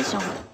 station.